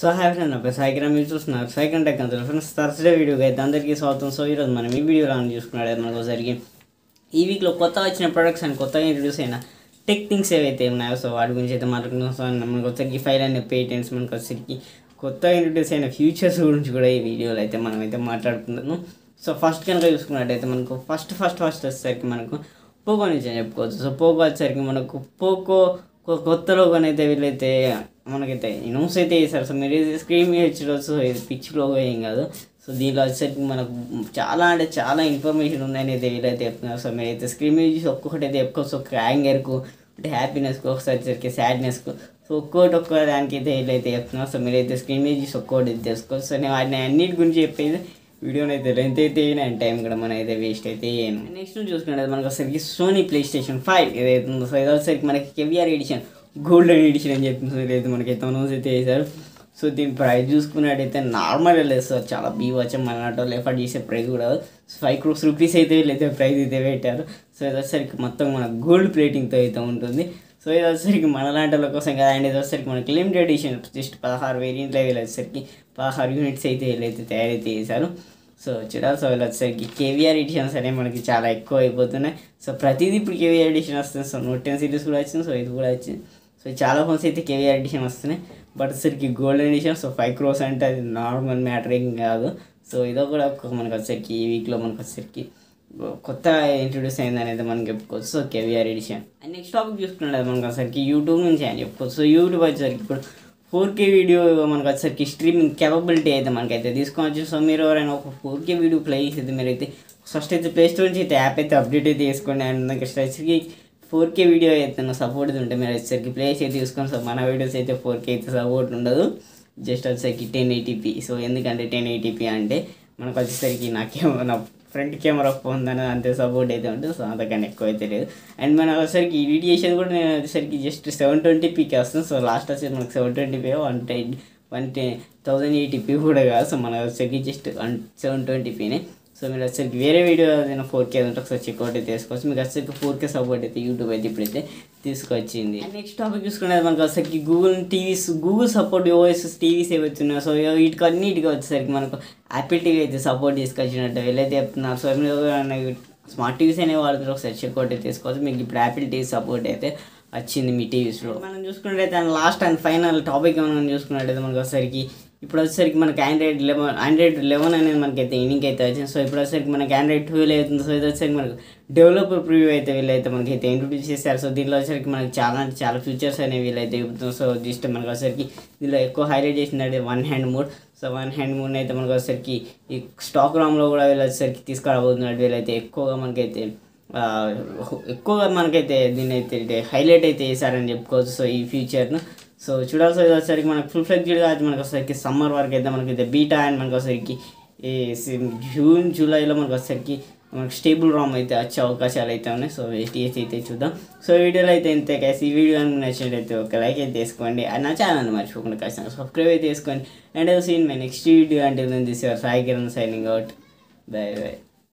So have friend నా పేరు సాయికిరా మీరు చూస్తున్నారు సైకిల్ టెక్ అంతా ఫ్రెండ్స్ థర్స్డే వీడియోకి అయితే అందరికీ స్వాగతం. సో ఈరోజు మనం ఈ వీడియోలో అని చూసుకున్నాడు మనకు ఒకసారికి. ఈ వీక్లో కొత్తగా వచ్చిన ప్రొడక్ట్స్ అండ్ కొత్తగా ఇంట్రడ్యూస్ అయిన టెక్ థింగ్స్ ఏవైతే ఉన్నాయో సో వాటి గురించి అయితే మాట్లాడుకుందాం. సో మనకు వచ్చరికి ఫైల్ అయిన పేటెంట్స్ మనకు వచ్చరికి కొత్తగా ఇంట్రడ్యూస్ అయిన ఫ్యూచర్స్ గురించి కూడా ఈ వీడియోలో అయితే మనం అయితే మాట్లాడుకుందాము. సో ఫస్ట్ కనుక చూసుకున్నట్టయితే మనకు ఫస్ట్ ఫస్ట్ ఫస్ట్ వచ్చేసరికి మనకు పోకో నుంచి అని చెప్పుకోవచ్చు సో పోకో వచ్చేసరికి మనకు పోకో కొత్త లోగో వీళ్ళైతే మనకైతే ఇనౌన్స్ అయితే చేశారు. సో మీరు స్క్రీన్ మీద చూడవచ్చు ఇది పిచ్ లోగో ఏం కాదు. సో దీనిలో వచ్చేసరికి మనకు చాలా అంటే చాలా ఇన్ఫర్మేషన్ ఉందని అయితే వీళ్ళైతే చెప్తున్నారు. సో మీరైతే స్క్రీన్ మీద చూసి ఒక్కొక్కటి అయితే చెప్పుకోవచ్చు. ఒక యాంగర్కు అంటే హ్యాపీనెస్కు ఒకసారి వచ్చేసరికి సాడ్నెస్కు సో ఒక్కోటి ఒక్కో దానికి అయితే వీళ్ళైతే చెప్తున్నారు. సో మీరైతే స్క్రీన్ మీద చూసి ఒక్కొక్కటి అయితే తెలుసుకోవచ్చు. సో నేను వాటిని అన్నిటి గురించి చెప్పేది వీడియోని అయితే లెంత్ అయితే అండ్ టైం కూడా మనం అయితే వేస్ట్ అయితే చేయను నెక్స్ట్ చూసుకుంటే మనకు వచ్చేసరికి సోనీ ప్లే స్టేషన్ ఫైవ్ ఏదైతే ఉందో సో ఇది వచ్చేసరికి మనకి కెవిఆర్ ఎడిషన్ గోల్డెన్ ఎడిషన్ అని చెప్పి అయితే మనకి అయితే అయితే చేశారు సో దీని ప్రైస్ చూసుకున్నట్టయితే నార్మల్ లేదు సార్. చాలా బీవచ్చం మన వాళ్ళు ఎఫర్ట్ చేసే ప్రైస్ కూడా. ఫైవ్ క్రోర్స్ రూపీస్ అయితే వీళ్ళైతే ప్రైస్ అయితే పెట్టారు. సో ఇది వచ్చేసరికి మొత్తం మన గోల్డ్ ప్లేటింగ్తో అయితే ఉంటుంది. సో ఇది వచ్చేసరికి మన లాంటి వాళ్ళ కోసం కదా. అండ్ ఇది వచ్చేసరికి మనకి లిమిటెడ్ ఎడిషన్ జస్ట్ పదహారు వేరియంట్లో వీళ్ళు వచ్చేసరికి పదహారు యూనిట్స్ అయితే వీళ్ళైతే తయారైతే చేశారు. సో చూడాలి సో వీళ్ళు వచ్చేసరికి కేవీఆర్ ఎడిషన్స్ అనేవి మనకి చాలా ఎక్కువ అయిపోతున్నాయి. సో ప్రతిదీ ఇప్పుడు కేవీఆర్ ఎడిషన్ వస్తుంది. సో నోట్ టెన్ సిరీస్ కూడా వచ్చింది. సో ఇది కూడా వచ్చింది. సో చాలా ఫోన్స్ అయితే కేవీఆర్ ఎడిషన్ వస్తున్నాయి. బట్ వచ్చేసరికి golden edition so five crores అంటే అది నార్మల్ మ్యాటర్ ఏం కాదు. సో ఇదో కూడా ఒక మనకు వచ్చేసరికి ఈ వీక్లో మనకు వచ్చేసరికి కొత్త ఇంట్రొడ్యూస్ అయింది అనేది మనం చెప్పుకోవచ్చు. So KVR edition and next topic చూసుకున్నది మనకు వచ్చేసరికి యూట్యూబ్ నుంచి అని చెప్పుకోవచ్చు. సో యూట్యూబ్ వచ్చేసరికి ఇప్పుడు ఫోర్ కే వీడియో మనకు వచ్చేసరికి స్ట్రీమింగ్ కేపబిలిటీ అయితే మనకైతే తీసుకోవచ్చు సో మీరు ఎవరైనా ఒక ఫోర్ కే వీడియో ప్లే చేసేది మీరైతే ఫస్ట్ అయితే ప్లే స్టోర్ నుంచి అయితే యాప్ అయితే అప్డేట్ అయితే చేసుకోండి. అండ్ నెక్స్ట్ వచ్చేసరికి ఫోర్ కే వీడియో అయితే సపోర్ట్ ఉంటే మీరు వచ్చేసరికి ప్లేస్ అయితే తీసుకొని సో మన వీడియోస్ అయితే ఫోర్ కే అయితే సపోర్ట్ ఉండదు. జస్ట్ వచ్చేసరికి టెన్ ఎయిటీపీ సో ఎందుకంటే టెన్ ఎయిటీపీ అంటే మనకు వచ్చేసరికి నాకేమో నా ఫ్రంట్ కెమెరా ఫోన్ దాని అంతే సపోర్ట్ అయితే ఉంటుంది సో అంతకన్నా ఎక్కువ అయితే లేదు. అండ్ మన వచ్చేసరికి ఎడిట్ చేసేది కూడా నేను వచ్చేసరికి జస్ట్ సెవెన్ ట్వంటీ పీకి వస్తుంది. సో లాస్ట్ వచ్చేసి మనకు seven twenty p one ten one ten thousand eighty p కూడా కాదు. సో మన వచ్చేసరికి జస్ట్ వన్ సెవెన్ ట్వంటీ పీనే సో మీరు వచ్చేసరికి వేరే వీడియో ఏదైనా ఫోర్ కే ఉంటే ఒకసారి చెక్అవుట్ అయితే చేసుకోవచ్చు మీకు వచ్చరికి ఫోర్ కే సపోర్ట్ అయితే యూట్యూబ్ అయితే ఇప్పుడైతే తీసుకొచ్చింది. నెక్స్ట్ టాపిక్ చూసుకునేది మనకు వచ్చరికి Google TVs Google support OS TVs ఏవైతే ఉన్నాయో సో వీటికి అన్నిటికీ వచ్చేసరికి మనకు యాపిల్ టీవీ అయితే సపోర్ట్ తీసుకొచ్చినట్టు వీళ్ళైతే చెప్తున్నారు. సో మీరు స్మార్ట్ టీవీస్ అనేవి వాడుతున్నారు ఒకసారి చెక్అవుట్ అయితే తీసుకోవచ్చు. మీకు ఇప్పుడు యాపిల్ టీవీ సపోర్ట్ అయితే వచ్చింది మీ టీవీస్లో మనం చూసుకున్నట్టయితే లాస్ట్ అండ్ ఫైనల్ టాపిక్ మనం చూసుకున్నట్టయితే మనకు ఒకసారికి ఇప్పుడు వచ్చేసరికి మనకి ఆండ్రాయిడ్ లెవెన్ ఆండ్రాయిడ్ లెవెన్ అనేది మనకైతే ఇన్నింగ్ అయితే వచ్చింది. సో ఇప్పుడు వచ్చేసరికి మనకి ఆండ్రాయిడ్ ట్వెల్వ్ అవుతుంది. సో ఇది వచ్చేసరికి మనకు డెవలపర్ ప్రివ్యూ అయితే వీళ్ళైతే మనకి అయితే ఇంట్రొడ్యూస్ చేశారు. సో దీనిలో వచ్చేసరికి మనకి చాలా అంటే చాలా ఫీచర్స్ అనేవి వీళ్ళైతే చెబుతాం సో జస్ట్ మనకు వచ్చేసరికి దీనిలో ఎక్కువ హైలైట్ చేసినట్టు one hand mode so one hand mode అయితే మనకు వచ్చేసరికి ఈ స్టాక్ రామ్లో కూడా వీళ్ళు వచ్చేసరికి తీసుకురాబోతున్నట్టు వీళ్ళైతే ఎక్కువగా మనకైతే ఎక్కువగా మనకైతే దీన్ని అయితే హైలైట్ అయితే చేశారని చెప్పుకోవచ్చు. సో ఈ ఫ్యూచర్ను సో చూడాల్సి వచ్చేసరికి మనకు ఫుల్ ఫ్లెక్జ్డ్గా మనకు వచ్చేసరికి సమ్మర్ వరకు అయితే మనకి అయితే బీటా అండ్ మనకు వచ్చేసరికి ఈ సి- జూన్ జూలైలో మనకు వచ్చేసరికి మనకు స్టేబుల్ రామ్ అయితే వచ్చే అవకాశాలు అయితే ఉన్నాయి. సో ఎస్టీఎస్ అయితే చూద్దాం. సో వీడియోలో అయితే ఇంతే కలిసి ఈ వీడియో కనుక నచ్చినట్లయితే ఒక లైక్ అయితే వేసుకోండి అండ్ నా ఛానల్ మర్చిపోకుండా ఖచ్చితంగా సబ్స్క్రైబ్ అయితే చేసుకోండి and see in my next video అంటే this your Sai Kiran signing out bye bye